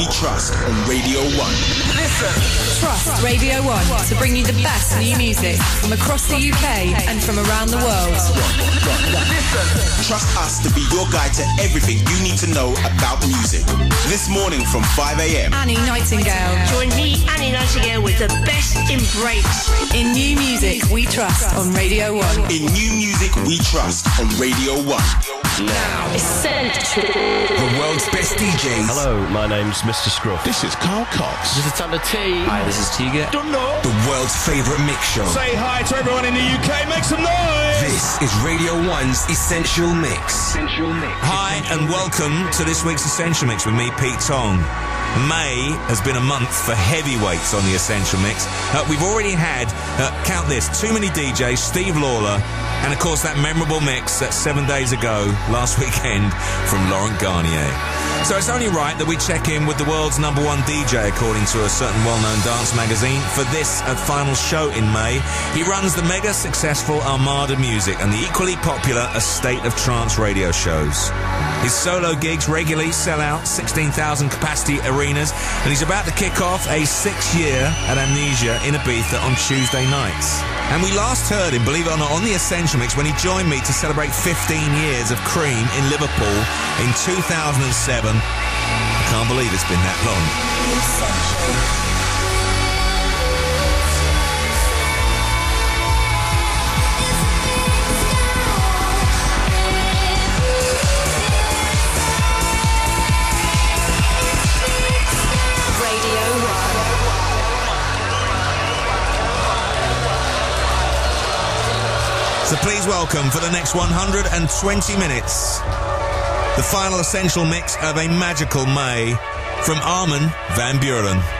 we trust on Radio 1. Listen. Trust Radio 1 to bring you the best new music from across the UK and from around the world. Listen. Trust us to be your guide to everything you need to know about music. This morning from 5 a.m. Annie Nightingale. Join me, Annie Nightingale, with the best in breaks. In new music we trust on Radio 1. In new music we trust on Radio 1. Now, Essential. The world's best DJs. Hello, my name's Mr. Scruff. This is Carl Cox. This is Thunder T. Hi, this is Tiga. Don't know. The world's favourite mix show. Say hi to everyone in the UK. Make some noise. This is Radio 1's Essential Mix. Essential Mix. Hi, and welcome to this week's Essential Mix with me, Pete Tong. May has been a month for heavyweights on the Essential Mix. Uh, we've already had, uh, count this, 2manydjs, Steve Lawler, and of course, that memorable mix that seven days ago, last weekend, from Laurent Garnier. So it's only right that we check in with the world's number one DJ, according to a certain well-known dance magazine, for this final show in May. He runs the mega successful Armada Music and the equally popular A State of Trance radio shows. His solo gigs regularly sell out 16,000 capacity arenas, and he's about to kick off a six-year at Amnesia in Ibiza on Tuesday nights. And we last heard him, believe it or not, on the Essential Mix when he joined me to celebrate 15 years of Cream in Liverpool in 2007. I can't believe it's been that long. So please welcome for the next 120 minutes the final essential mix of a magical May from Armin van Buuren.